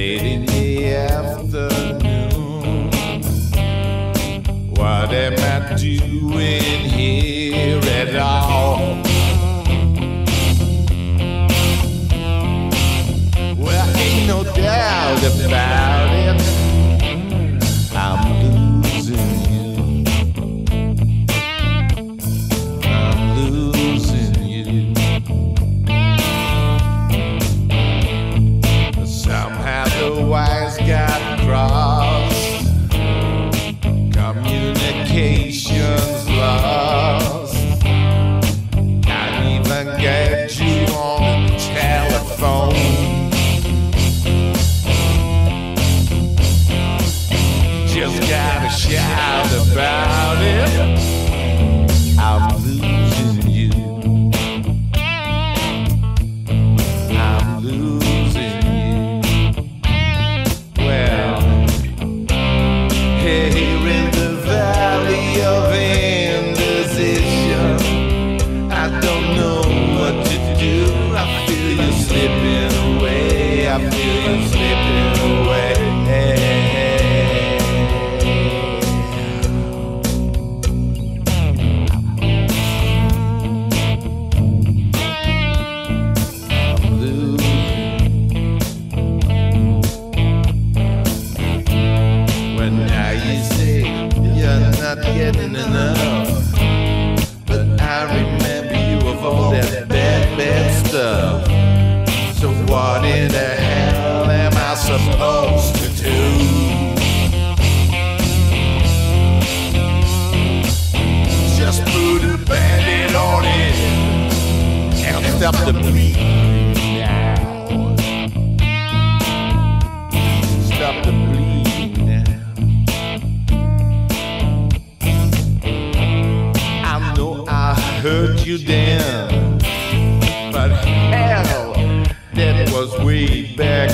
late in the afternoon. What am I doing here at all? Well, ain't no doubt about they say you're not getting enough. But I remember you of all that bad, bad stuff. So what in the hell am I supposed to do? Just put a Band-Aid on it and stop the beat. You then, but hell, that was way back